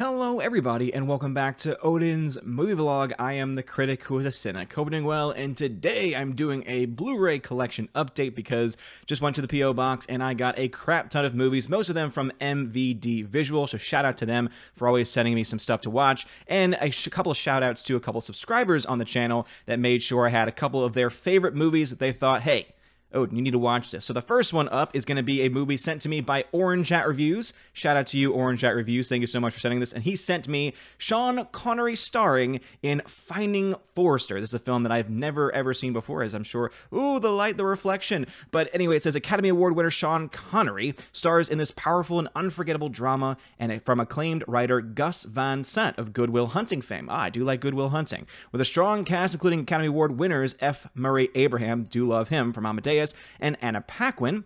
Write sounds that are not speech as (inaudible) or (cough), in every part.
Hello, everybody, and welcome back to Odin's movie blog. I am the critic who is a cynic. Hope doing well, and today I'm doing a Blu-ray collection update because just went to the PO box and I got a crap ton of movies, most of them from MVD Visual. So shout out to them for always sending me some stuff to watch, and a couple of shout outs to a couple subscribers on the channel that made sure I had a couple of their favorite movies that they thought, hey oh, you need to watch this. So the first one up is going to be a movie sent to me by Orange Hat Reviews. Shout out to you, Orange Hat Reviews. Thank you so much for sending this. And he sent me Sean Connery starring in Finding Forrester. This is a film that I've never ever seen before, as I'm sure. Ooh, the light, the reflection. But anyway, it says Academy Award winner Sean Connery stars in this powerful and unforgettable drama and from acclaimed writer Gus Van Sant of Goodwill Hunting fame. Ah, I do like Goodwill Hunting. With a strong cast, including Academy Award winners F. Murray Abraham, do love him from Amadeus and Anna Paquin.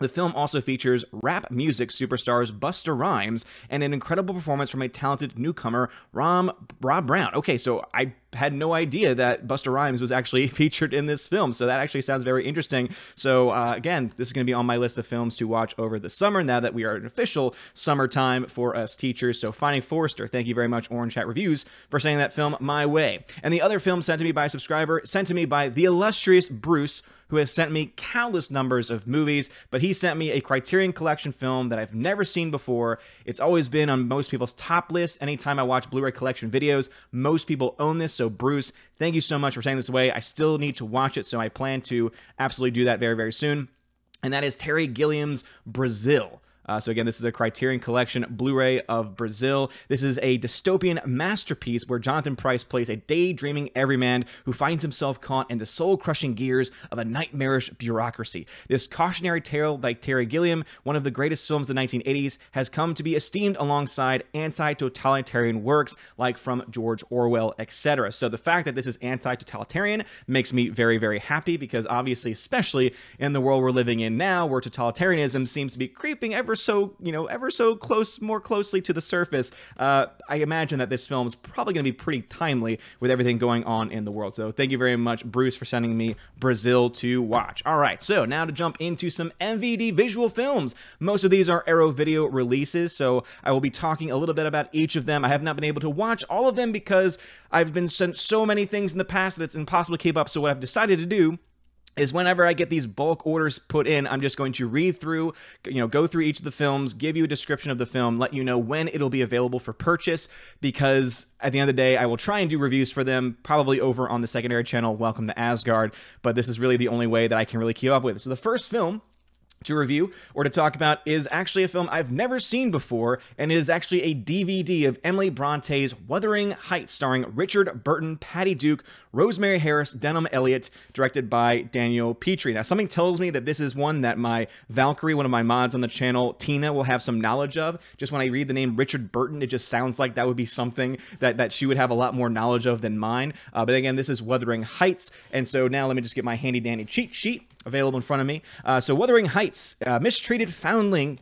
The film also features rap music superstars Busta Rhymes and an incredible performance from a talented newcomer, Rom Rob Brown. Okay, so I had no idea that Busta Rhymes was actually (laughs) featured in this film. So that actually sounds very interesting. So uh, again, this is going to be on my list of films to watch over the summer now that we are in official summertime for us teachers. So Finding Forrester, thank you very much, Orange Hat Reviews, for sending that film my way. And the other film sent to me by a subscriber, sent to me by the illustrious Bruce, who has sent me countless numbers of movies, but he sent me a Criterion Collection film that I've never seen before. It's always been on most people's top list. Anytime I watch Blu-ray collection videos, most people own this. So Bruce, thank you so much for saying this away. I still need to watch it, so I plan to absolutely do that very, very soon. And that is Terry Gilliam's Brazil. Uh, so again, this is a Criterion Collection Blu-ray of Brazil. This is a dystopian masterpiece where Jonathan Pryce plays a daydreaming everyman who finds himself caught in the soul-crushing gears of a nightmarish bureaucracy. This cautionary tale by Terry Gilliam, one of the greatest films of the 1980s, has come to be esteemed alongside anti-totalitarian works like from George Orwell, etc. So the fact that this is anti-totalitarian makes me very, very happy because obviously, especially in the world we're living in now, where totalitarianism seems to be creeping ever so, you know, ever so close, more closely to the surface, uh, I imagine that this film is probably going to be pretty timely with everything going on in the world. So thank you very much, Bruce, for sending me Brazil to watch. All right, so now to jump into some MVD visual films. Most of these are Arrow Video releases, so I will be talking a little bit about each of them. I have not been able to watch all of them because I've been sent so many things in the past that it's impossible to keep up. So what I've decided to do is whenever I get these bulk orders put in, I'm just going to read through, you know, go through each of the films, give you a description of the film, let you know when it'll be available for purchase, because at the end of the day, I will try and do reviews for them, probably over on the secondary channel, Welcome to Asgard, but this is really the only way that I can really keep up with. It. So the first film to review or to talk about is actually a film I've never seen before, and it is actually a DVD of Emily Bronte's Wuthering Heights, starring Richard Burton, Patty Duke, Rosemary Harris, Denholm Elliott, directed by Daniel Petrie. Now, something tells me that this is one that my Valkyrie, one of my mods on the channel, Tina, will have some knowledge of. Just when I read the name Richard Burton, it just sounds like that would be something that, that she would have a lot more knowledge of than mine. Uh, but again, this is Wuthering Heights, and so now let me just get my handy dandy cheat sheet available in front of me. Uh, so, Wuthering Heights, uh, mistreated foundling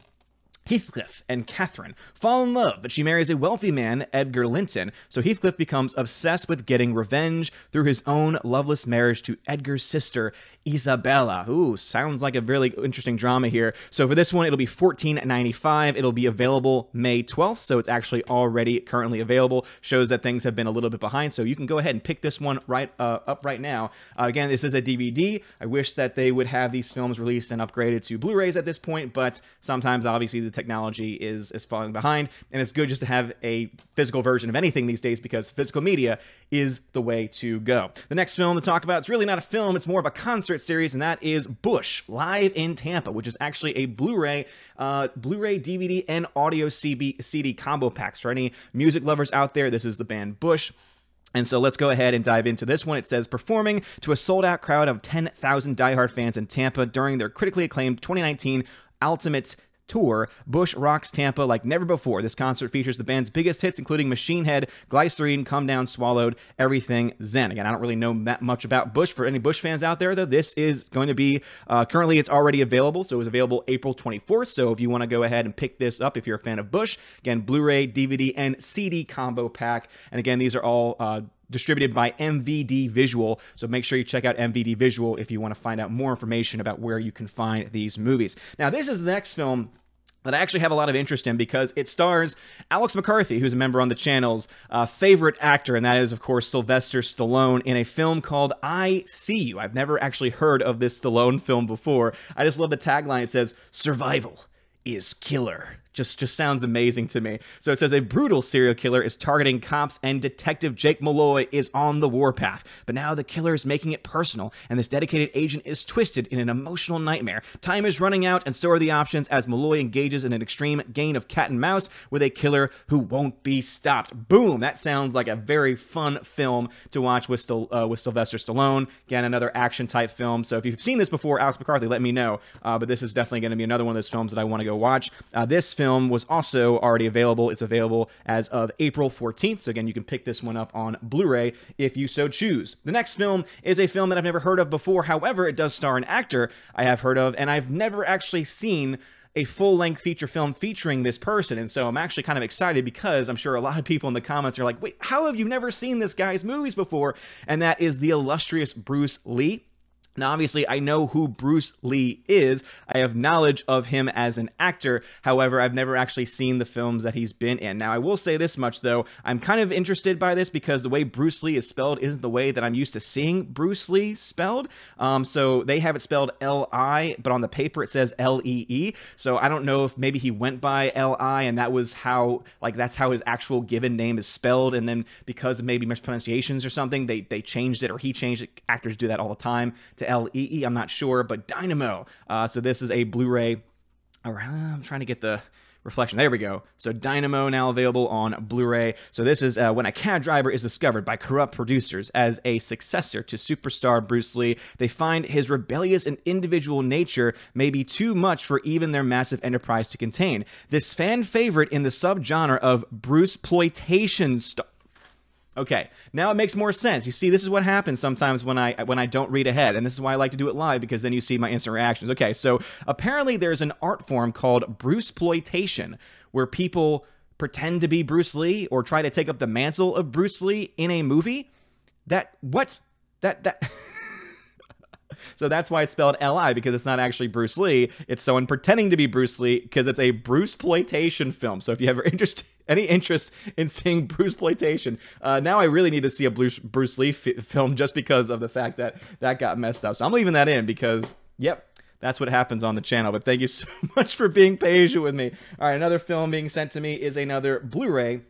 Heathcliff and Catherine fall in love, but she marries a wealthy man, Edgar Linton, so Heathcliff becomes obsessed with getting revenge through his own loveless marriage to Edgar's sister, Isabella. Ooh, sounds like a really interesting drama here. So for this one, it'll be $14.95. It'll be available May 12th, so it's actually already currently available. Shows that things have been a little bit behind, so you can go ahead and pick this one right uh, up right now. Uh, again, this is a DVD. I wish that they would have these films released and upgraded to Blu-rays at this point, but sometimes obviously the technology is is falling behind, and it's good just to have a physical version of anything these days because physical media is the way to go. The next film to talk about, it's really not a film, it's more of a concert series, and that is Bush Live in Tampa, which is actually a Blu-ray, uh, Blu-ray, DVD, and audio CB, CD combo packs. For any music lovers out there, this is the band Bush. And so let's go ahead and dive into this one. It says performing to a sold out crowd of 10,000 diehard fans in Tampa during their critically acclaimed 2019 Ultimate tour, Bush rocks Tampa like never before. This concert features the band's biggest hits, including Machine Head, Glycerine, Come Down, Swallowed, Everything Zen. Again, I don't really know that much about Bush. For any Bush fans out there, though, this is going to be, uh, currently it's already available, so it was available April 24th. So if you want to go ahead and pick this up, if you're a fan of Bush, again, Blu-ray, DVD, and CD combo pack. And again, these are all uh, distributed by MVD Visual. So make sure you check out MVD Visual if you want to find out more information about where you can find these movies. Now, this is the next film that I actually have a lot of interest in because it stars Alex McCarthy, who's a member on the channel's uh, favorite actor, and that is, of course, Sylvester Stallone in a film called I See You. I've never actually heard of this Stallone film before. I just love the tagline. It says, Survival is killer just just sounds amazing to me. So it says a brutal serial killer is targeting cops and detective Jake Malloy is on the warpath. But now the killer is making it personal and this dedicated agent is twisted in an emotional nightmare. Time is running out and so are the options as Malloy engages in an extreme game of cat and mouse with a killer who won't be stopped. Boom, that sounds like a very fun film to watch with uh, with Sylvester Stallone. Again, another action type film. So if you've seen this before, Alex McCarthy, let me know. Uh, but this is definitely going to be another one of those films that I want to go watch. Uh, this film film was also already available. It's available as of April 14th. So again, you can pick this one up on Blu-ray if you so choose. The next film is a film that I've never heard of before. However, it does star an actor I have heard of, and I've never actually seen a full length feature film featuring this person. And so I'm actually kind of excited because I'm sure a lot of people in the comments are like, wait, how have you never seen this guy's movies before? And that is the illustrious Bruce Lee. Now, obviously, I know who Bruce Lee is. I have knowledge of him as an actor. However, I've never actually seen the films that he's been in. Now, I will say this much, though. I'm kind of interested by this because the way Bruce Lee is spelled isn't the way that I'm used to seeing Bruce Lee spelled. Um, so they have it spelled L I, but on the paper it says L E E. So I don't know if maybe he went by L I and that was how, like, that's how his actual given name is spelled. And then because of maybe mispronunciations or something, they, they changed it or he changed it. Actors do that all the time to L E E. I'm not sure, but Dynamo. Uh, so this is a Blu-ray. I'm trying to get the reflection. There we go. So Dynamo now available on Blu-ray. So this is uh, when a cab driver is discovered by corrupt producers as a successor to superstar Bruce Lee. They find his rebellious and individual nature may be too much for even their massive enterprise to contain. This fan favorite in the subgenre of Bruceploitation. Okay, now it makes more sense. You see, this is what happens sometimes when I when I don't read ahead, and this is why I like to do it live because then you see my instant reactions. Okay, so apparently there's an art form called Bruceploitation where people pretend to be Bruce Lee or try to take up the mantle of Bruce Lee in a movie. That what that that. (laughs) (laughs) So that's why it's spelled L-I because it's not actually Bruce Lee. It's someone pretending to be Bruce Lee because it's a Bruceploitation film. So if you have (laughs) interest, any interest in seeing (laughs) Bruceploitation, uh, now I really need to see a Bruce, Bruce Lee f- film just because of the fact that that got messed up. So I'm leaving that in because, yep, that's what happens on the channel. But thank you so much for being patient with me. All right, another film being sent to me is another Blu-ray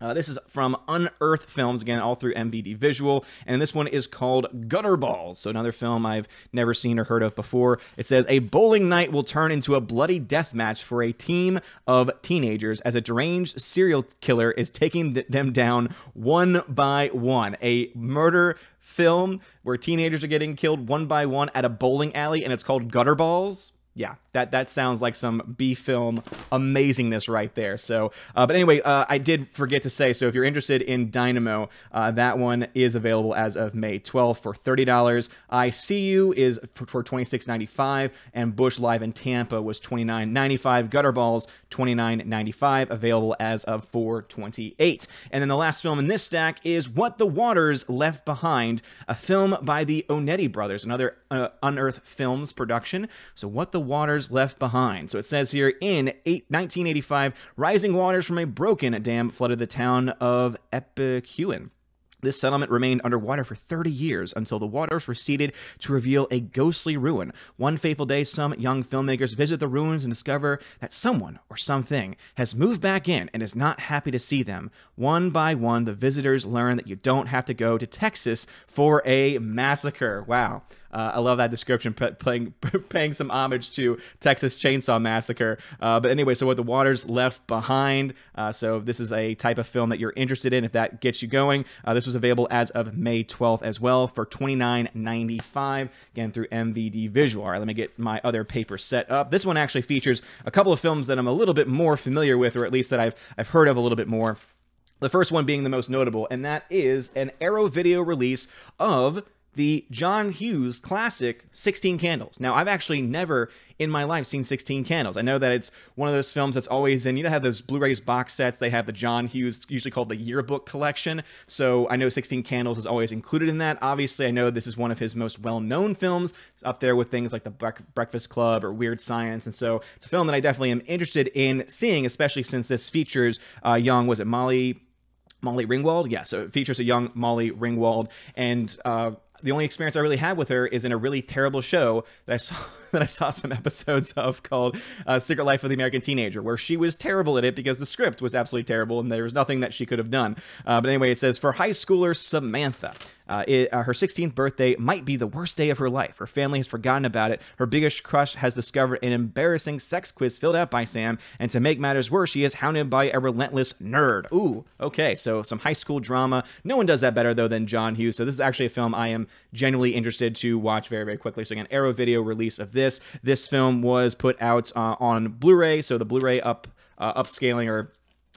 uh, this is from Unearth Films, again, all through MVD Visual, and this one is called Gutterballs. So, another film I've never seen or heard of before. It says a bowling night will turn into a bloody death match for a team of teenagers as a deranged serial killer is taking th- them down one by one. A murder film where teenagers are getting killed one by one at a bowling alley, and it's called Gutterballs yeah, that that sounds like some B film amazingness right there. So, uh, but anyway, uh, I did forget to say. So, if you're interested in Dynamo, uh, that one is available as of May 12th for thirty dollars. I See You is for, for twenty six ninety five, and Bush Live in Tampa was twenty nine ninety five. Gutterballs twenty nine ninety five, available as of four twenty eight. And then the last film in this stack is What the Waters Left Behind, a film by the Onetti brothers, another uh, Unearth Films production. So, What the waters left behind. So it says here in eight, 1985, rising waters from a broken dam flooded the town of Epecuén. This settlement remained underwater for 30 years until the waters receded to reveal a ghostly ruin. One fateful day, some young filmmakers visit the ruins and discover that someone or something has moved back in and is not happy to see them. One by one, the visitors learn that you don't have to go to Texas for a massacre. Wow. Uh, I love that description, playing, (laughs) paying some homage to Texas Chainsaw Massacre. Uh, but anyway, so what the waters left behind. Uh, so this is a type of film that you're interested in. If that gets you going, uh, this was available as of May 12th as well for $29.95. Again through MVD Visual. All right, let me get my other paper set up. This one actually features a couple of films that I'm a little bit more familiar with, or at least that I've I've heard of a little bit more. The first one being the most notable, and that is an Arrow video release of the John Hughes classic 16 Candles. Now, I've actually never in my life seen 16 Candles. I know that it's one of those films that's always in, you know, have those Blu-rays box sets. They have the John Hughes, usually called the yearbook collection. So I know 16 Candles is always included in that. Obviously, I know this is one of his most well-known films, up there with things like The Breakfast Club or Weird Science. And so it's a film that I definitely am interested in seeing, especially since this features uh, young, was it Molly Molly Ringwald. Yeah, so it features a young Molly Ringwald, and uh, the only experience I really had with her is in a really terrible show that I saw (laughs) that I saw some episodes of called uh, Secret Life of the American Teenager, where she was terrible at it because the script was absolutely terrible and there was nothing that she could have done. Uh, but anyway, it says for high schooler Samantha. Uh, it, uh, her 16th birthday might be the worst day of her life. Her family has forgotten about it. Her biggest crush has discovered an embarrassing sex quiz filled out by Sam, and to make matters worse, she is hounded by a relentless nerd. Ooh, okay, so some high school drama. No one does that better, though, than John Hughes. So this is actually a film I am genuinely interested to watch very, very quickly. So again, Arrow Video release of this. This film was put out uh, on Blu-ray, so the Blu-ray up uh, upscaling or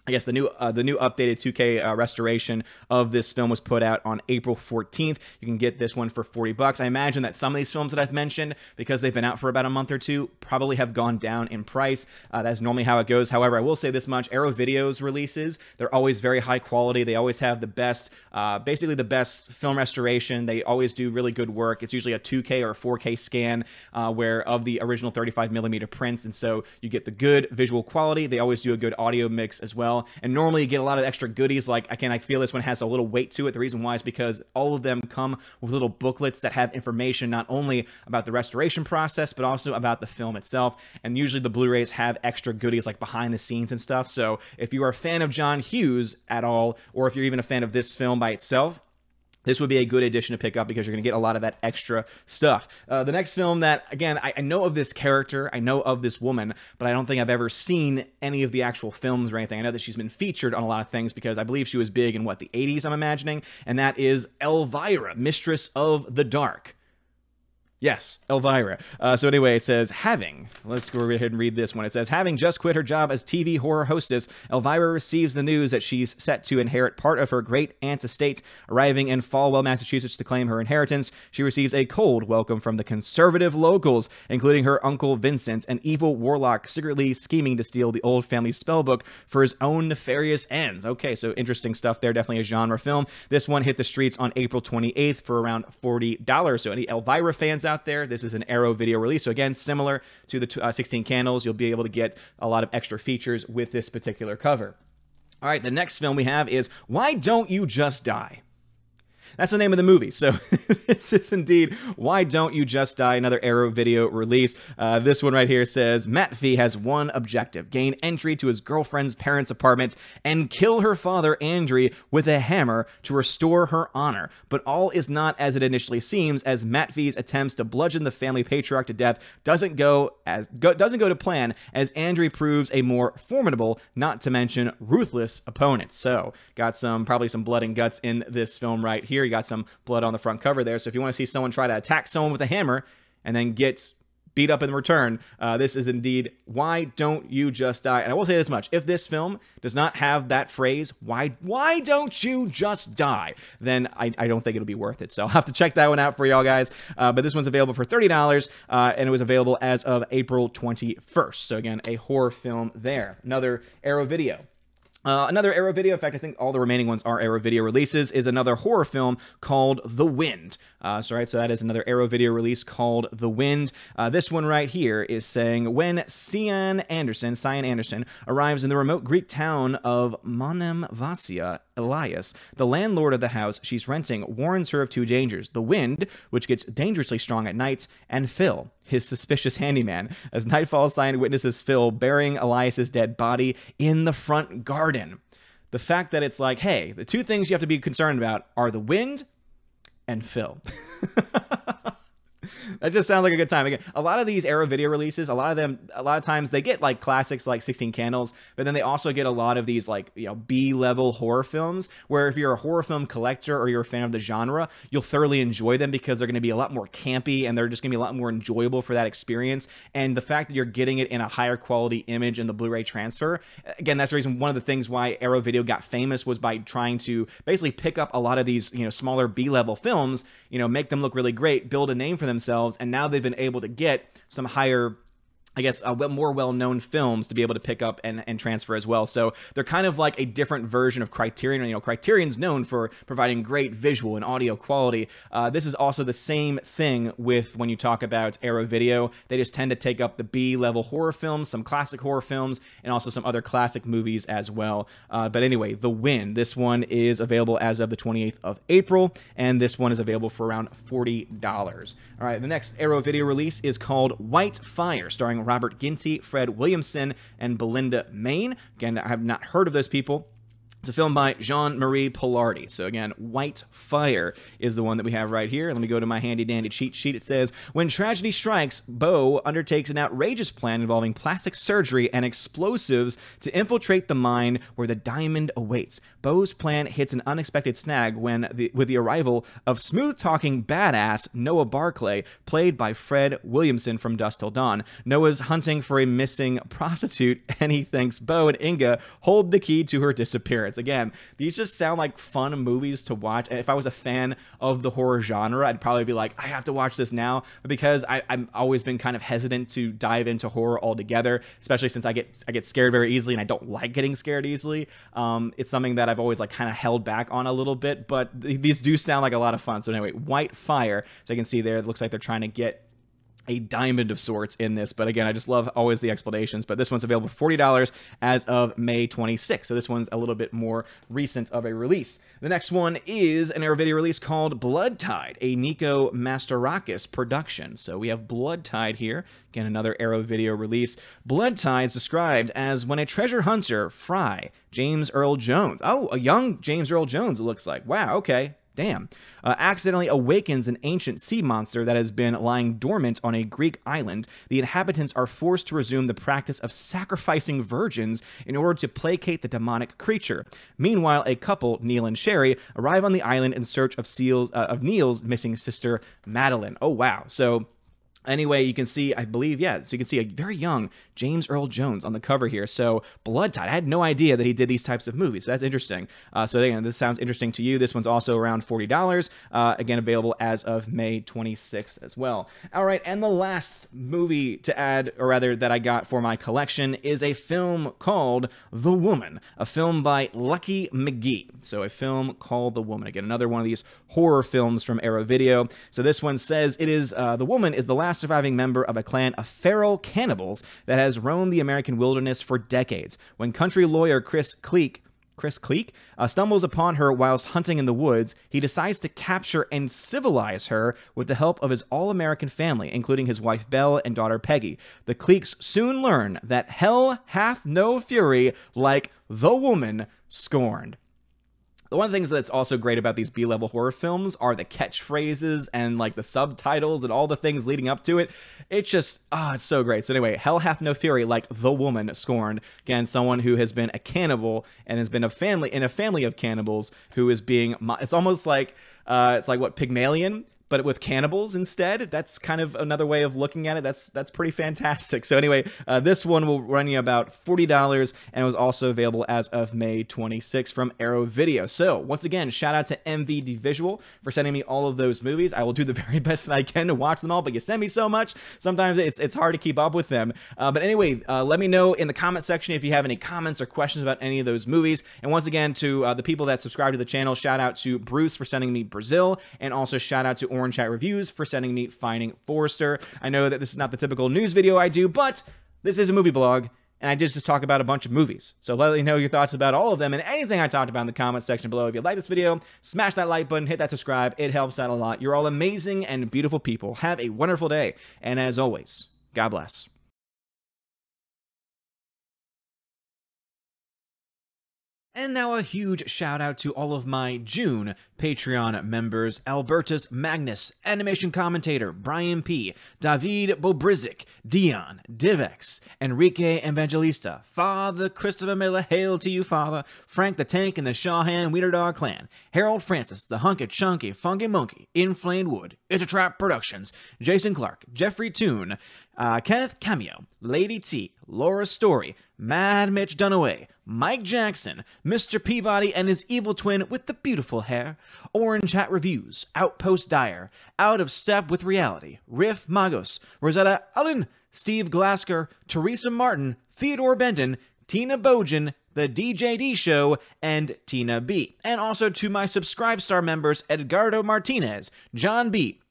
I guess the new uh, the new updated 2K uh, restoration of this film was put out on April 14th. You can get this one for 40 bucks. I imagine that some of these films that I've mentioned, because they've been out for about a month or two, probably have gone down in price. Uh, that's normally how it goes. However, I will say this much: Arrow Videos releases they're always very high quality. They always have the best, uh, basically the best film restoration. They always do really good work. It's usually a 2K or a 4K scan uh, where of the original 35 millimeter prints, and so you get the good visual quality. They always do a good audio mix as well well. And normally you get a lot of extra goodies. Like, again, I feel this one has a little weight to it. The reason why is because all of them come with little booklets that have information not only about the restoration process, but also about the film itself. And usually the Blu-rays have extra goodies like behind the scenes and stuff. So if you are a fan of John Hughes at all, or if you're even a fan of this film by itself, this would be a good addition to pick up because you're going to get a lot of that extra stuff. Uh, the next film that, again, I, I, know of this character, I know of this woman, but I don't think I've ever seen any of the actual films or anything. I know that she's been featured on a lot of things because I believe she was big in what, the 80s, I'm imagining, and that is Elvira, Mistress of the Dark. Yes, Elvira. Uh, so anyway, it says having. Let's go ahead and read this one. It says having just quit her job as TV horror hostess, Elvira receives the news that she's set to inherit part of her great aunt's estate. Arriving in Fallwell, Massachusetts, to claim her inheritance, she receives a cold welcome from the conservative locals, including her uncle Vincent, an evil warlock secretly scheming to steal the old family spellbook for his own nefarious ends. Okay, so interesting stuff there. Definitely a genre film. This one hit the streets on April 28th for around forty dollars. So any Elvira fans out out there. This is an Arrow video release. So again, similar to the uh, 16 candles, you'll be able to get a lot of extra features with this particular cover. All right, the next film we have is Why Don't You Just Die? That's the name of the movie. So (laughs) this is indeed Why Don't You Just Die, another Arrow video release. Uh, this one right here says Matvey has one objective gain entry to his girlfriend's parents' apartment and kill her father, Andrew, with a hammer to restore her honor. But all is not as it initially seems, as Matvey's attempts to bludgeon the family patriarch to death doesn't go as go, doesn't go to plan, as Andrew proves a more formidable, not to mention ruthless opponent. So got some probably some blood and guts in this film right here here. You got some blood on the front cover there. So if you want to see someone try to attack someone with a hammer and then get beat up in return, uh, this is indeed why don't you just die? And I will say this much: if this film does not have that phrase, why why don't you just die? Then I, I don't think it'll be worth it. So I'll have to check that one out for y'all guys. Uh, but this one's available for thirty dollars, uh, and it was available as of April twenty first. So again, a horror film there. Another Arrow video. Uh, another Arrow video, in fact, I think all the remaining ones are Arrow video releases, is another horror film called The Wind. Uh, so, right, so that is another Arrow video release called The Wind. Uh, this one right here is saying when Sian Anderson, Sian Anderson, arrives in the remote Greek town of Monemvasia, Elias, the landlord of the house she's renting, warns her of two dangers the wind, which gets dangerously strong at night, and Phil, his suspicious handyman. As night falls, witnesses Phil burying Elias's dead body in the front garden. The fact that it's like, hey, the two things you have to be concerned about are the wind and Phil. (laughs) (laughs) that just sounds like a good time. Again, a lot of these Arrow video releases, a lot of them, a lot of times they get like classics like 16 Candles, but then they also get a lot of these like, you know, B level horror films where if you're a horror film collector or you're a fan of the genre, you'll thoroughly enjoy them because they're going to be a lot more campy and they're just going to be a lot more enjoyable for that experience. And the fact that you're getting it in a higher quality image in the Blu ray transfer, again, that's the reason one of the things why Arrow Video got famous was by trying to basically pick up a lot of these, you know, smaller B level films, you know, make them look really great, build a name for themselves, and now they've been able to get some higher I guess, uh, more well-known films to be able to pick up and, and transfer as well. So they're kind of like a different version of Criterion. You know, Criterion's known for providing great visual and audio quality. Uh, this is also the same thing with when you talk about Arrow Video. They just tend to take up the B-level horror films, some classic horror films, and also some other classic movies as well. Uh, but anyway, The Win. This one is available as of the 28th of April, and this one is available for around $40. All right, the next Arrow Video release is called White Fire, starring Robert Ginty, Fred Williamson, and Belinda Mayne. Again, I have not heard of those people. It's a film by Jean Marie Pallardy. So again, White Fire is the one that we have right here. Let me go to my handy dandy cheat sheet. It says, When tragedy strikes, Bo undertakes an outrageous plan involving plastic surgery and explosives to infiltrate the mine where the diamond awaits. Bo's plan hits an unexpected snag when the, with the arrival of smooth-talking badass Noah Barclay, played by Fred Williamson from Dusk Till Dawn. Noah's hunting for a missing prostitute, and he thinks Bo and Inga hold the key to her disappearance. Again, these just sound like fun movies to watch. And if I was a fan of the horror genre, I'd probably be like, I have to watch this now. But because I, I've always been kind of hesitant to dive into horror altogether, especially since I get I get scared very easily and I don't like getting scared easily. Um, it's something that I've always like kind of held back on a little bit. But th- these do sound like a lot of fun. So anyway, White Fire. So you can see there, it looks like they're trying to get a diamond of sorts in this. But again, I just love always the explanations. But this one's available for $40 as of May 26th. So this one's a little bit more recent of a release. The next one is an Video release called Blood Tide, a Nico Mastorakis production. So we have Blood Tide here. Again, another Arrow Video release. Blood Tide is described as when a treasure hunter, Fry, James Earl Jones. Oh, a young James Earl Jones, it looks like. Wow, okay. Damn. Uh, accidentally awakens an ancient sea monster that has been lying dormant on a Greek island. The inhabitants are forced to resume the practice of sacrificing virgins in order to placate the demonic creature. Meanwhile, a couple, Neil and Sherry, arrive on the island in search of, Seal's, uh, of Neil's missing sister, Madeline. Oh, wow. So Anyway, you can see, I believe, yeah, so you can see a very young James Earl Jones on the cover here. So, Blood Tide, I had no idea that he did these types of movies. So that's interesting. Uh, so, again, this sounds interesting to you. This one's also around $40. Uh, again, available as of May 26th as well. All right, and the last movie to add, or rather, that I got for my collection is a film called The Woman, a film by Lucky McKee. So, a film called The Woman. Again, another one of these horror films from Arrow Video. So, this one says it is uh, The Woman is the last last surviving member of a clan of feral cannibals that has roamed the American wilderness for decades. When country lawyer Chris Cleek Chris Cleek, uh, stumbles upon her whilst hunting in the woods. He decides to capture and civilize her with the help of his all American family, including his wife Belle and daughter Peggy. The Cleeks soon learn that hell hath no fury like the woman scorned. One of the things that's also great about these B-level horror films are the catchphrases and like the subtitles and all the things leading up to it. It's just ah, oh, it's so great. So anyway, Hell Hath No Fury, like the woman scorned. Again, someone who has been a cannibal and has been a family in a family of cannibals who is being. It's almost like uh, it's like what Pygmalion but with cannibals instead. That's kind of another way of looking at it. That's that's pretty fantastic. So anyway, uh, this one will run you about forty dollars, and it was also available as of May 26 from Arrow Video. So once again, shout out to MVD Visual for sending me all of those movies. I will do the (laughs) very best that I can to watch them all, but you send me so much, sometimes it's it's hard to keep up with them. Uh, but anyway, uh, let me know in the comment section if you have any comments or questions about any of those movies. And once again, to uh, the people that subscribe to the channel, shout out to Bruce for sending me Brazil, and also shout out to Orange Hat Reviews for sending me Finding Forrester. I know that this is not the typical news video I do, but this is a movie blog, and I just just talk about a bunch of movies. So let me know your thoughts about all of them and anything I talked about in the comments section below. If you like this video, smash that like button, hit that subscribe. It helps out a lot. You're all amazing and beautiful people. Have a wonderful day. And as always, God bless. And now a huge shout out to all of my June Patreon members Albertus Magnus, Animation Commentator, Brian P., David Bobrizik, Dion, Divex, Enrique Evangelista, Father Christopher Miller, hail to you, Father, Frank the Tank and the Shawhan Wiener Dog Clan, Harold Francis, the Hunky Chunky Funky Monkey, Inflamed Wood, It's a Trap Productions, Jason Clark, Jeffrey Toon, uh, Kenneth Cameo, Lady T, Laura Story, Mad Mitch Dunaway, Mike Jackson, Mr. Peabody and his evil twin with the beautiful hair, Orange Hat Reviews, Outpost Dyer, Out of Step with Reality, Riff Magos, Rosetta Allen, Steve Glasker, Teresa Martin, Theodore Benton, Tina Bojan, The DJD Show, and Tina B. And also to my Subscribestar members Edgardo Martinez, John B.,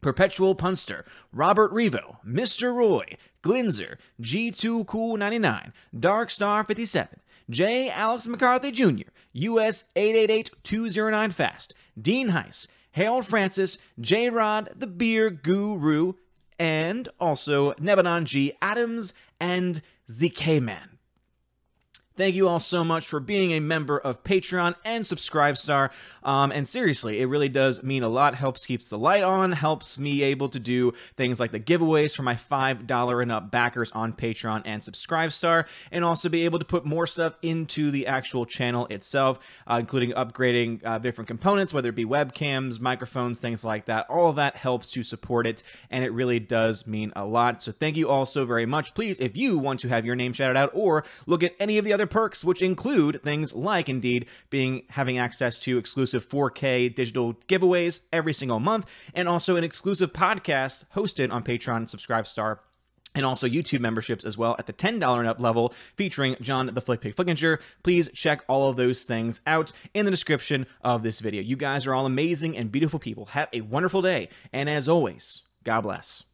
Perpetual Punster, Robert Revo, Mr. Roy, Glinzer, G2 Cool 99, Dark Star 57, J. Alex McCarthy Jr., US 888209 Fast, Dean Heiss, Harold Francis, J. Rod, the Beer Guru, and also Nebanon G. Adams and ZK Man. Thank you all so much for being a member of Patreon and Subscribestar. Um, and seriously, it really does mean a lot. Helps keeps the light on, helps me able to do things like the giveaways for my $5 and up backers on Patreon and Subscribestar, and also be able to put more stuff into the actual channel itself, uh, including upgrading uh, different components, whether it be webcams, microphones, things like that. All of that helps to support it, and it really does mean a lot. So thank you all so very much. Please, if you want to have your name shouted out or look at any of the other perks, which include things like indeed being having access to exclusive 4K digital giveaways every single month, and also an exclusive podcast hosted on Patreon and Subscribestar and also YouTube memberships as well at the $10 and up level featuring John the Flick Pig Flickinger. Please check all of those things out in the description of this video. You guys are all amazing and beautiful people. Have a wonderful day, and as always, God bless.